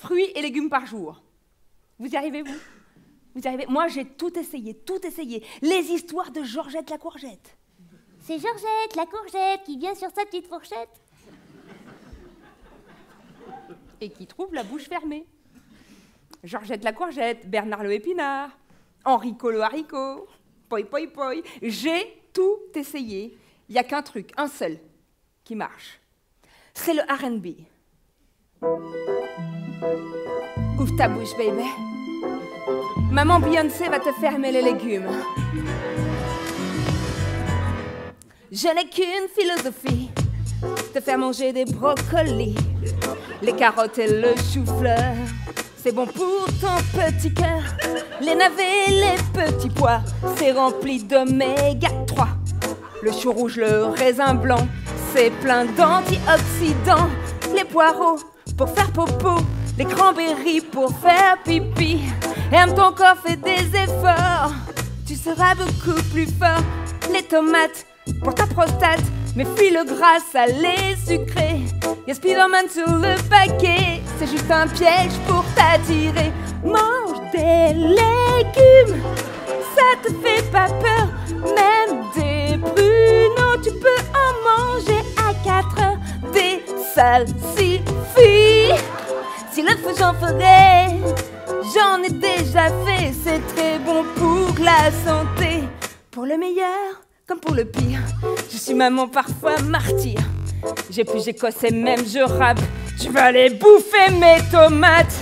fruits et légumes par jour. Vous y arrivez, vous? Vous y arrivez? Moi, j'ai tout essayé, tout essayé. Les histoires de Georgette la courgette. C'est Georgette, la courgette, qui vient sur sa petite fourchette. Et qui trouve la bouche fermée. Georgette la courgette, Bernard le épinard, Enrico le haricot, poi poi poi. J'ai tout essayé. Il n'y a qu'un truc, un seul, qui marche. C'est le RB. Ouvre ta bouche, baby. Maman Beyoncé va te fermer les légumes. Je n'ai qu'une philosophie, te faire manger des brocolis, les carottes et le chou-fleur. C'est bon pour ton petit cœur. Les navets, les petits pois, c'est rempli d'oméga 3. Le chou rouge, le raisin blanc, c'est plein d'antioxydants. Les poireaux pour faire popo, les cranberries pour faire pipi. Aime ton corps, fais des efforts, tu seras beaucoup plus fort. Les tomates pour ta prostate, mais fuis le gras salé sucré. Y'a Spiderman sur le paquet, c'est juste un piège pour t'attirer. Mange des légumes, ça te fait pas peur, même Si le feu j'en ferais, j'en ai déjà fait, c'est très bon pour la santé. Pour le meilleur comme pour le pire, je suis maman parfois martyr. J'ai plus et même je rappe. Tu vas aller bouffer mes tomates.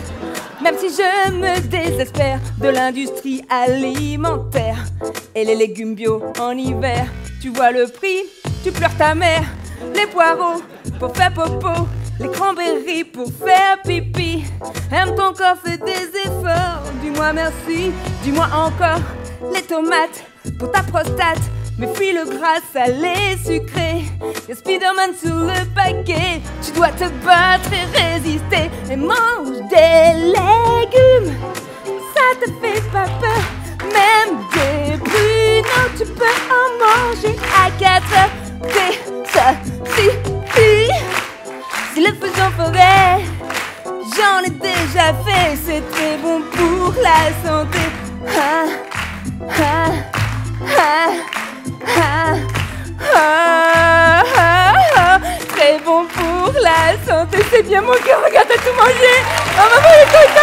Même si je me désespère de l'industrie alimentaire et les légumes bio en hiver, tu vois le prix, tu pleures ta mère. Les poireaux pour faire popo, les cranberries pour faire pipi. Aime ton corps, fais des efforts. Dis-moi merci, dis-moi encore. Les tomates pour ta prostate, fuis le gras salé sucré. Y'a Spiderman sur le paquet, tu dois te battre et résister. Et mange des légumes, ça te fait pas peur. Même des pruneaux, tu peux en manger à 4 heures. J'en ai déjà fait. C'est très bon pour la santé. Ah, ah, ah. Très bon pour la santé, c'est bien mon cœur, regarde, t'as tout mangé. Oh